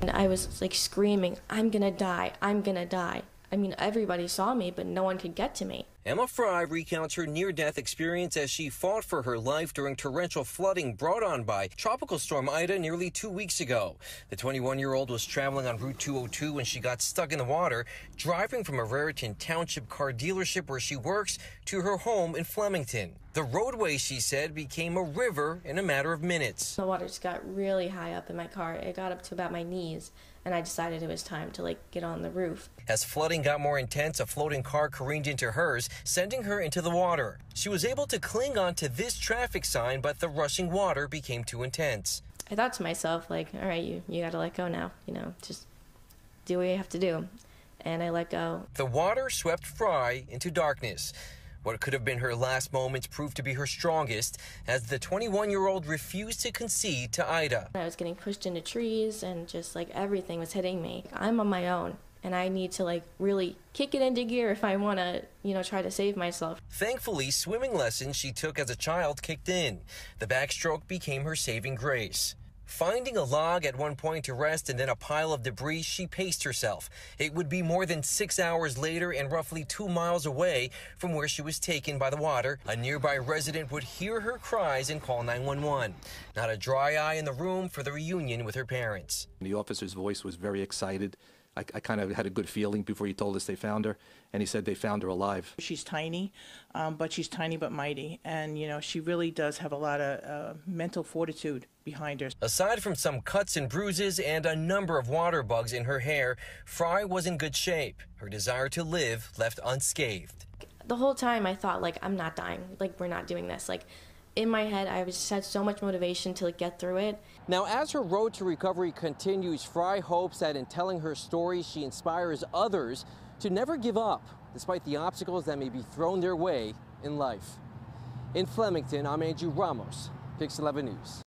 And I was like screaming, I'm gonna die, I'm gonna die. I mean, everybody saw me, but no one could get to me. Emma Fry recounts her near death experience as she fought for her life during torrential flooding brought on by Tropical Storm Ida nearly two weeks ago. The 21 year old was traveling on Route 202 when she got stuck in the water, driving from a Raritan Township car dealership where she works to her home in Flemington. The roadway, she said, became a river in a matter of minutes. The water just got really high up in my car. It got up to about my knees, and I decided it was time to like get on the roof. As flooding got more intense, a floating car careened into hers, sending her into the water. She was able to cling on to this traffic sign, but the rushing water became too intense. I thought to myself, like, all right, you, you gotta let go now, you know, just do what you have to do. And I let go. The water swept Fry into darkness. What could have been her last moments proved to be her strongest as the 21 year old refused to concede to Ida. I was getting pushed into trees and just like everything was hitting me. I'm on my own and I need to like really kick it into gear if I want to, you know, try to save myself. Thankfully, swimming lessons she took as a child kicked in. The backstroke became her saving grace. Finding a log at one point to rest and then a pile of debris, she paced herself. It would be more than six hours later and roughly two miles away from where she was taken by the water. A nearby resident would hear her cries and call 911. Not a dry eye in the room for the reunion with her parents. The officer's voice was very excited. I, I kind of had a good feeling before he told us they found her, and he said they found her alive. She's tiny, um, but she's tiny but mighty, and you know she really does have a lot of uh, mental fortitude behind her. Aside from some cuts and bruises and a number of water bugs in her hair, Fry was in good shape. Her desire to live left unscathed. The whole time I thought like I'm not dying, like we're not doing this, like in my head, I just had so much motivation to like, get through it. Now, as her road to recovery continues, Fry hopes that in telling her story, she inspires others to never give up, despite the obstacles that may be thrown their way in life. In Flemington, I'm Andrew Ramos, Pix 11 News.